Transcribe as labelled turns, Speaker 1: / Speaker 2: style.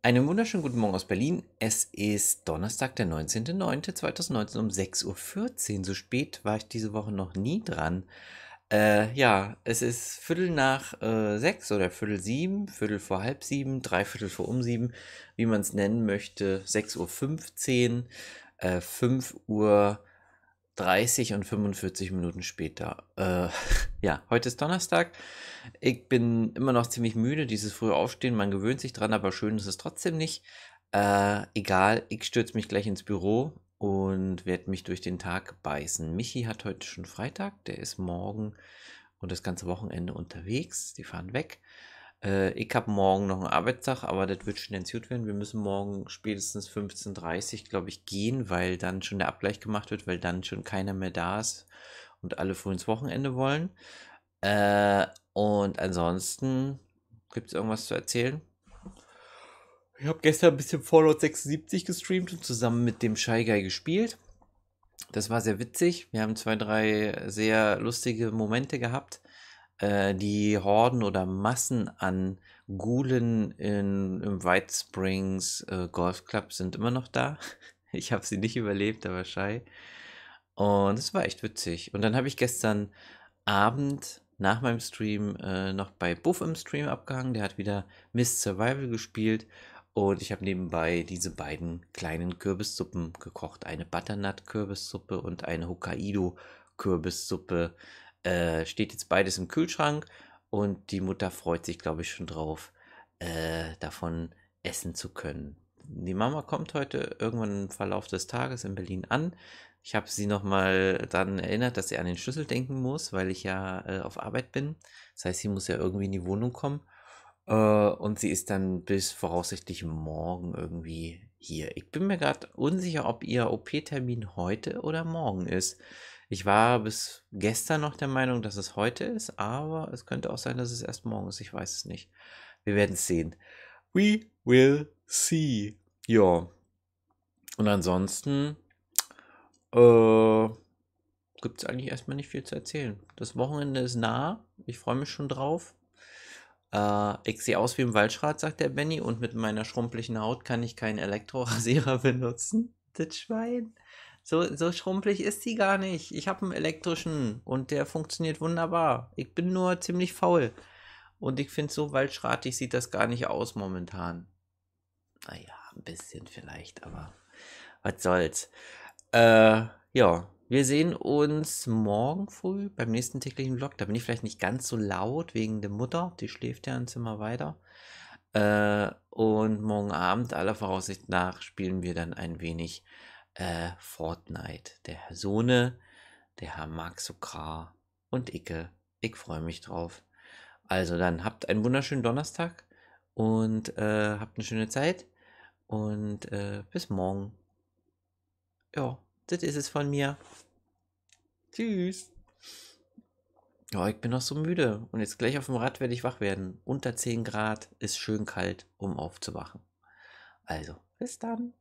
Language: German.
Speaker 1: Einen wunderschönen guten Morgen aus Berlin. Es ist Donnerstag, der 19.09.2019 um 6.14 Uhr. So spät war ich diese Woche noch nie dran. Äh, ja, es ist Viertel nach äh, sechs oder Viertel sieben, Viertel vor halb sieben, Dreiviertel vor um sieben, wie man es nennen möchte. 6.15 Uhr, äh, 5 Uhr 30 und 45 Minuten später. Äh, ja, heute ist Donnerstag. Ich bin immer noch ziemlich müde, dieses frühe Aufstehen. Man gewöhnt sich dran, aber schön ist es trotzdem nicht. Äh, egal, ich stürze mich gleich ins Büro und werde mich durch den Tag beißen. Michi hat heute schon Freitag, der ist morgen und das ganze Wochenende unterwegs. Die fahren weg. Äh, ich habe morgen noch einen Arbeitstag, aber das wird schnell gut werden. Wir müssen morgen spätestens 15.30 Uhr, glaube ich, gehen, weil dann schon der Abgleich gemacht wird, weil dann schon keiner mehr da ist und alle früh ins Wochenende wollen. Äh, und ansonsten gibt es irgendwas zu erzählen? Ich habe gestern ein bisschen Fallout 76 gestreamt und zusammen mit dem Shy Guy gespielt. Das war sehr witzig. Wir haben zwei, drei sehr lustige Momente gehabt. Äh, die Horden oder Massen an Gulen in, im White Springs äh, Golf Club sind immer noch da. Ich habe sie nicht überlebt, aber Schei. Und es war echt witzig. Und dann habe ich gestern Abend nach meinem Stream äh, noch bei Buff im Stream abgehangen. Der hat wieder Miss Survival gespielt. Und ich habe nebenbei diese beiden kleinen Kürbissuppen gekocht. Eine Butternut-Kürbissuppe und eine Hokkaido-Kürbissuppe. Äh, steht jetzt beides im Kühlschrank und die Mutter freut sich, glaube ich, schon drauf, äh, davon essen zu können. Die Mama kommt heute irgendwann im Verlauf des Tages in Berlin an. Ich habe sie nochmal daran erinnert, dass sie an den Schlüssel denken muss, weil ich ja äh, auf Arbeit bin. Das heißt, sie muss ja irgendwie in die Wohnung kommen. Äh, und sie ist dann bis voraussichtlich morgen irgendwie hier. Ich bin mir gerade unsicher, ob ihr OP-Termin heute oder morgen ist. Ich war bis gestern noch der Meinung, dass es heute ist, aber es könnte auch sein, dass es erst morgen ist. Ich weiß es nicht. Wir werden es sehen. We will see. Ja. Und ansonsten äh, gibt es eigentlich erstmal nicht viel zu erzählen. Das Wochenende ist nah. Ich freue mich schon drauf. Äh, ich sehe aus wie im Waldschrat, sagt der Benny, und mit meiner schrumpeligen Haut kann ich keinen Elektrorasierer benutzen. Das Schwein. So, so schrumpelig ist sie gar nicht. Ich habe einen elektrischen und der funktioniert wunderbar. Ich bin nur ziemlich faul. Und ich finde, so waldschratig sieht das gar nicht aus momentan. Naja, ein bisschen vielleicht, aber was soll's. Äh, ja, wir sehen uns morgen früh beim nächsten täglichen Vlog. Da bin ich vielleicht nicht ganz so laut wegen der Mutter. Die schläft ja ein Zimmer weiter. Äh, und morgen Abend, aller Voraussicht nach, spielen wir dann ein wenig äh, Fortnite. Der Sohne, der Herr Mark Sokra und Icke. Ich freue mich drauf. Also dann habt einen wunderschönen Donnerstag und äh, habt eine schöne Zeit und äh, bis morgen. Ja, das ist es von mir. Tschüss. Ja, ich bin noch so müde und jetzt gleich auf dem Rad werde ich wach werden. Unter 10 Grad ist schön kalt, um aufzuwachen. Also, bis dann.